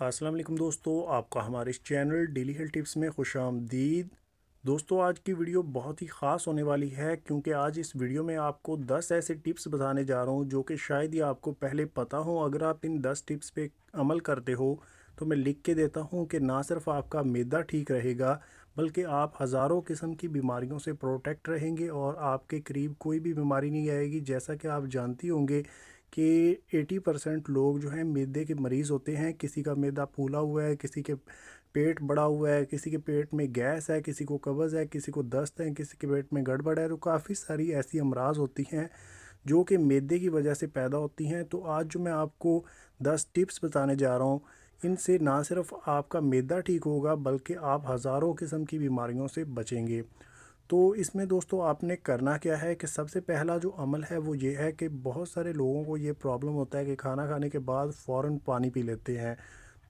वालेकुम दोस्तों, आपका हमारे इस चैनल डेली हेल्थ टिप्स में खुश आमदीद। दोस्तों, आज की वीडियो बहुत ही ख़ास होने वाली है, क्योंकि आज इस वीडियो में आपको 10 ऐसे टिप्स बताने जा रहा हूँ, जो कि शायद ही आपको पहले पता हो। अगर आप इन 10 टिप्स पे अमल करते हो तो मैं लिख के देता हूँ कि ना सिर्फ़ आपका मैदा ठीक रहेगा, बल्कि आप हज़ारों किस्म की बीमारियों से प्रोटेक्ट रहेंगे और आपके करीब कोई भी बीमारी नहीं आएगी। जैसा कि आप जानती होंगे कि 80 परसेंट लोग जो हैं मैदे के मरीज़ होते हैं। किसी का मैदा फूला हुआ है, किसी के पेट बड़ा हुआ है, किसी के पेट में गैस है, किसी को कब्ज़ है, किसी को दस्त है, किसी के पेट में गड़बड़ है तो काफ़ी सारी ऐसी अमराज होती हैं जो कि मैदे की वजह से पैदा होती हैं। तो आज जो मैं आपको 10 टिप्स बताने जा रहा हूँ, इनसे ना सिर्फ़ आपका मैदा ठीक होगा, बल्कि आप हज़ारों किस्म की बीमारियों से बचेंगे। तो इसमें दोस्तों आपने करना क्या है कि सबसे पहला जो अमल है वो ये है कि बहुत सारे लोगों को ये प्रॉब्लम होता है कि खाना खाने के बाद फ़ौर पानी पी लेते हैं।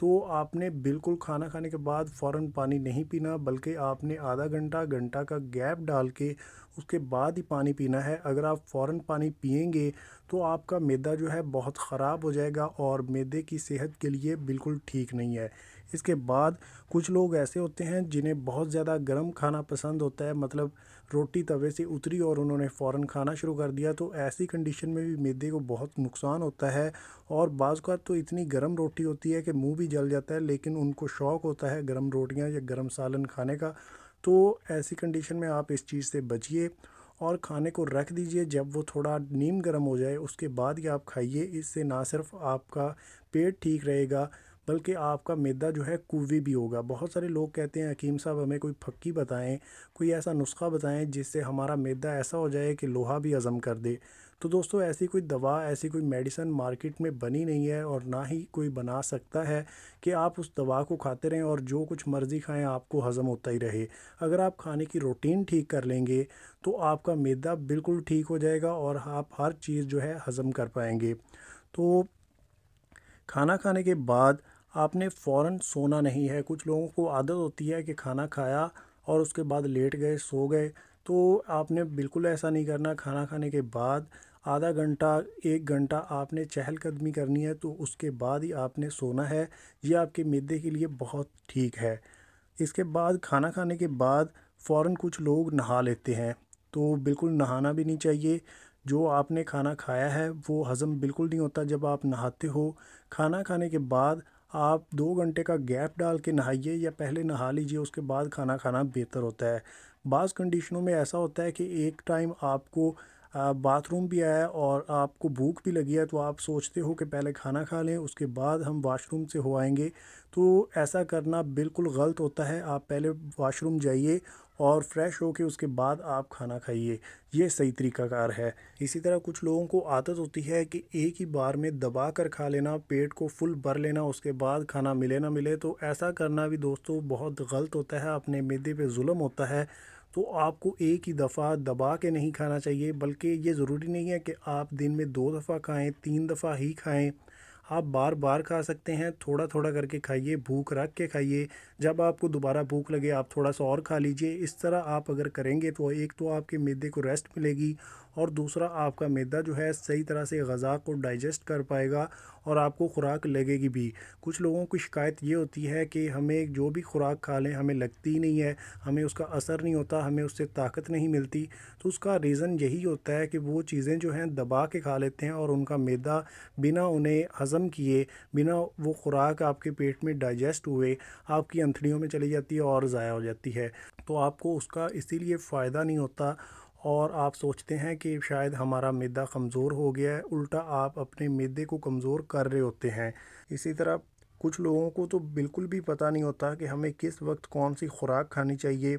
तो आपने बिल्कुल खाना खाने के बाद फ़ौर पानी नहीं पीना, बल्कि आपने आधा घंटा घंटा का गैप डाल के उसके बाद ही पानी पीना है। अगर आप फ़ौर पानी पियेंगे तो आपका मैदा जो है बहुत ख़राब हो जाएगा और मैदे की सेहत के लिए बिल्कुल ठीक नहीं है। इसके बाद कुछ लोग ऐसे होते हैं जिन्हें बहुत ज़्यादा गर्म खाना पसंद होता है मतलब रोटी तवे से उतरी और उन्होंने फ़ौर खाना शुरू कर दिया तो ऐसी कंडीशन में भी मैदे को बहुत नुकसान होता है। और बाज़ का तो इतनी गर्म रोटी होती है कि मुँह भी जल जाता है, लेकिन उनको शौक़ होता है गर्म रोटियाँ या गर्म सालन खाने का। तो ऐसी कंडीशन में आप इस चीज़ से बचिए और खाने को रख दीजिए। जब वो थोड़ा नीम गर्म हो जाए, उसके बाद ही आप खाइए। इससे ना सिर्फ़ आपका पेट ठीक रहेगा बल्कि आपका मैदा जो है कुवी भी होगा। बहुत सारे लोग कहते हैं, हकीम साहब, हमें कोई फक्की बताएँ, कोई ऐसा नुस्खा बताएँ जिससे हमारा मैदा ऐसा हो जाए कि लोहा भी हज़म कर दे। तो दोस्तों, ऐसी कोई दवा, ऐसी कोई मेडिसन मार्केट में बनी नहीं है और ना ही कोई बना सकता है कि आप उस दवा को खाते रहें और जो कुछ मर्ज़ी खाएँ, आपको हज़म होता ही रहे। अगर आप खाने की रूटीन ठीक कर लेंगे तो आपका मैदा बिल्कुल ठीक हो जाएगा और आप हर चीज़ जो है हज़म कर पाएँगे। तो खाना खाने के बाद आपने फ़ौर सोना नहीं है। कुछ लोगों को आदत होती है कि खाना खाया और उसके बाद लेट गए, सो गए। तो आपने बिल्कुल ऐसा नहीं करना। खाना खाने के बाद आधा घंटा, एक घंटा आपने चहलकदमी करनी है तो उसके बाद ही आपने सोना है। ये आपके मैदे के लिए बहुत ठीक है। इसके बाद खाना खाने के बाद फ़ौर कुछ लोग नहा लेते हैं। तो बिल्कुल नहाना भी नहीं चाहिए। जो आपने खाना खाया है, वो हज़म बिल्कुल नहीं होता जब आप नहाते हो। खाना खाने के बाद आप दो घंटे का गैप डाल के नहाइए या पहले नहा लीजिए, उसके बाद खाना खाना बेहतर होता है। बाज़ कंडीशनों में ऐसा होता है कि एक टाइम आपको बाथरूम भी आया और आपको भूख भी लगी है तो आप सोचते हो कि पहले खाना खा लें, उसके बाद हम वाशरूम से हो आएँगे। तो ऐसा करना बिल्कुल गलत होता है। आप पहले वाशरूम जाइए और फ्रेश हो उसके बाद आप खाना खाइए। ये सही तरीक़ाकार है। इसी तरह कुछ लोगों को आदत होती है कि एक ही बार में दबा कर खा लेना, पेट को फुल भर लेना, उसके बाद खाना मिले ना मिले तो ऐसा करना भी दोस्तों बहुत गलत होता है, अपने मैदे पे जुल्म होता है। तो आपको एक ही दफ़ा दबा के नहीं खाना चाहिए, बल्कि ये ज़रूरी नहीं है कि आप दिन में दो दफ़ा खाएँ, तीन दफ़ा ही खाएँ। आप बार बार खा सकते हैं थोड़ा थोड़ा करके खाइए, भूख रख के खाइए। जब आपको दोबारा भूख लगे, आप थोड़ा सा और खा लीजिए। इस तरह आप अगर करेंगे तो एक तो आपके मैदे को रेस्ट मिलेगी और दूसरा आपका मैदा जो है सही तरह से गज़ा को डाइजेस्ट कर पाएगा और आपको खुराक लगेगी भी। कुछ लोगों की शिकायत ये होती है कि हमें जो भी खुराक खा लें, हमें लगती ही नहीं है, हमें उसका असर नहीं होता, हमें उससे ताकत नहीं मिलती। तो उसका रीज़न यही होता है कि वो चीज़ें जो हैं दबा के खा लेते हैं और उनका मैदा बिना उन्हें हज़म किए, बिना वो खुराक आपके पेट में डाइजेस्ट हुए, आपकी अंथड़ियों में चली जाती है और ज़ाया हो जाती है। तो आपको उसका इसीलिए फ़ायदा नहीं होता और आप सोचते हैं कि शायद हमारा मैदा कमज़ोर हो गया है, उल्टा आप अपने मैदे को कमज़ोर कर रहे होते हैं। इसी तरह कुछ लोगों को तो बिल्कुल भी पता नहीं होता कि हमें किस वक्त कौन सी खुराक खानी चाहिए।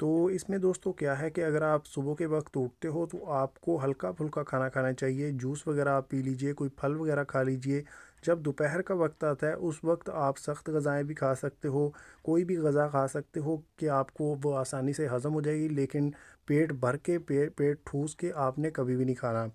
तो इसमें दोस्तों क्या है कि अगर आप सुबह के वक्त उठते हो तो आपको हल्का फुल्का खाना खाना चाहिए, जूस वगैरह आप पी लीजिए, कोई फल वगैरह खा लीजिए जब दोपहर का वक्त आता है उस वक्त आप सख्त गज़ाएँ भी खा सकते हो कोई भी गज़ा खा सकते हो कि आपको वो आसानी से हज़म हो जाएगी लेकिन पेट भर के पे, पेट ठूस के आपने कभी भी नहीं खाना।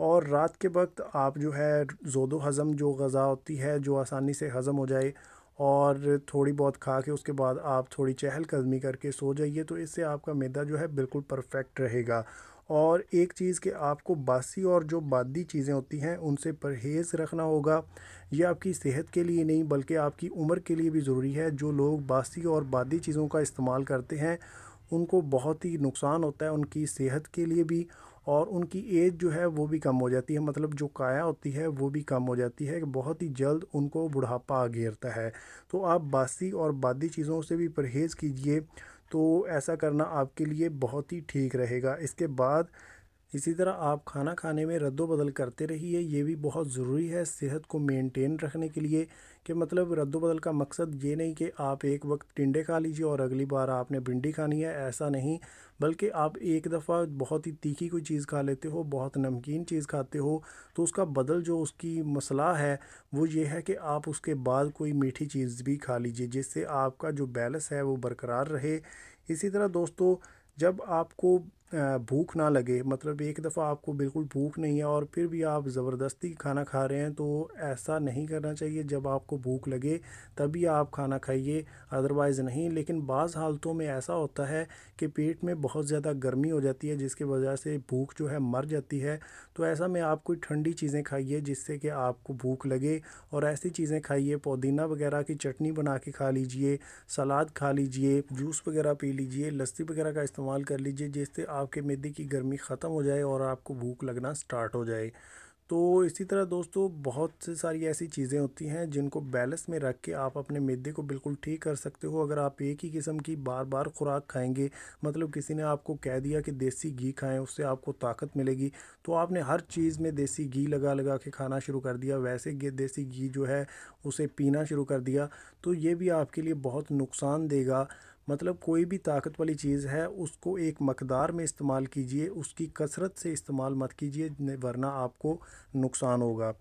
और रात के वक्त आप जो है जोदो हज़म जो गज़ा होती है जो आसानी से हज़म हो जाए और थोड़ी बहुत खा के उसके बाद आप थोड़ी चहलकदमी करके सो जाइए तो इससे आपका मैदा जो है बिल्कुल परफेक्ट रहेगा। और एक चीज़ कि आपको बासी और जो बादी चीज़ें होती हैं, उनसे परहेज़ रखना होगा। ये आपकी सेहत के लिए नहीं, बल्कि आपकी उम्र के लिए भी ज़रूरी है। जो लोग बासी और बादी चीज़ों का इस्तेमाल करते हैं, उनको बहुत ही नुकसान होता है उनकी सेहत के लिए भी, और उनकी एज जो है वो भी कम हो जाती है। मतलब जो काया होती है, वो भी कम हो जाती है। बहुत ही जल्द उनको बुढ़ापा घेरता है। तो आप बासी और बादी चीज़ों से भी परहेज़ कीजिए। तो ऐसा करना आपके लिए बहुत ही ठीक रहेगा। इसके बाद इसी तरह आप खाना खाने में रद्द बदल करते रहिए, ये भी बहुत ज़रूरी है सेहत को मेंटेन रखने के लिए कि मतलब रद्द बदल का मकसद ये नहीं कि आप एक वक्त टिंडे खा लीजिए और अगली बार आपने भिंडी खानी है, ऐसा नहीं। बल्कि आप एक दफ़ा बहुत ही तीखी कोई चीज़ खा लेते हो, बहुत नमकीन चीज़ खाते हो तो उसका बदल जो उसकी मसला है, वो ये है कि आप उसके बाद कोई मीठी चीज़ भी खा लीजिए, जिससे आपका जो बैलेंस है वो बरकरार रहे। इसी तरह दोस्तों, जब आपको भूख ना लगे। मतलब एक दफ़ा आपको बिल्कुल भूख नहीं है और फिर भी आप ज़बरदस्ती खाना खा रहे हैं तो ऐसा नहीं करना चाहिए। जब आपको भूख लगे, तभी आप खाना खाइए, अदरवाइज़ नहीं। लेकिन बाज़ हालतों में ऐसा होता है कि पेट में बहुत ज़्यादा गर्मी हो जाती है, जिसकी वजह से भूख जो है मर जाती है। तो ऐसा में आप कोई ठंडी चीज़ें खाइए, जिससे कि आपको भूख लगे और ऐसी चीज़ें खाइए। पुदीना वगैरह की चटनी बना के खा लीजिए, सलाद खा लीजिए, जूस वगैरह पी लीजिए, लस्सी वगैरह का इस्तेमाल कर लीजिए, जिससे आपके मैदे की गर्मी ख़त्म हो जाए और आपको भूख लगना स्टार्ट हो जाए। तो इसी तरह दोस्तों, बहुत से सारी ऐसी चीज़ें होती हैं जिनको बैलेंस में रख के आप अपने मैदे को बिल्कुल ठीक कर सकते हो। अगर आप एक ही किस्म की बार बार खुराक खाएँगे मतलब किसी ने आपको कह दिया कि देसी घी खाएँ, उससे आपको ताकत मिलेगी तो आपने हर चीज़ में देसी घी लगा लगा के खाना शुरू कर दिया। वैसे देसी घी जो है, उसे पीना शुरू कर दिया तो ये भी आपके लिए बहुत नुकसान देगा। मतलब कोई भी ताकत वाली चीज़ है, उसको एक मकदार में इस्तेमाल कीजिए, उसकी कसरत से इस्तेमाल मत कीजिए वरना आपको नुकसान होगा।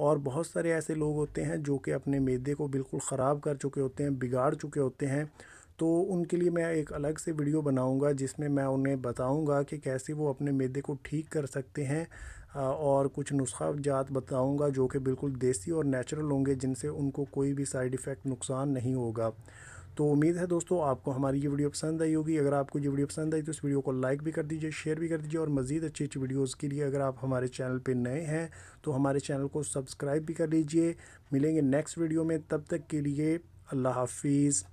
और बहुत सारे ऐसे लोग होते हैं जो कि अपने मैदे को बिल्कुल ख़राब कर चुके होते हैं, बिगाड़ चुके होते हैं। तो उनके लिए मैं एक अलग से वीडियो बनाऊँगा, जिसमें मैं उन्हें बताऊँगा कि कैसे वो अपने मैदे को ठीक कर सकते हैं और कुछ नुस्खा जात बताऊँगा जो कि बिल्कुल देसी और नेचुरल होंगे, जिनसे उनको कोई भी साइड इफ़ेक्ट नुकसान नहीं होगा। तो उम्मीद है दोस्तों, आपको हमारी ये वीडियो पसंद आई होगी। अगर आपको ये वीडियो पसंद आई तो इस वीडियो को लाइक भी कर दीजिए, शेयर भी कर दीजिए और मज़ीद अच्छी अच्छी वीडियोज़ के लिए अगर आप हमारे चैनल पर नए हैं तो हमारे चैनल को सब्सक्राइब भी कर लीजिए। मिलेंगे नेक्स्ट वीडियो में, तब तक के लिए अल्लाह हाफिज़।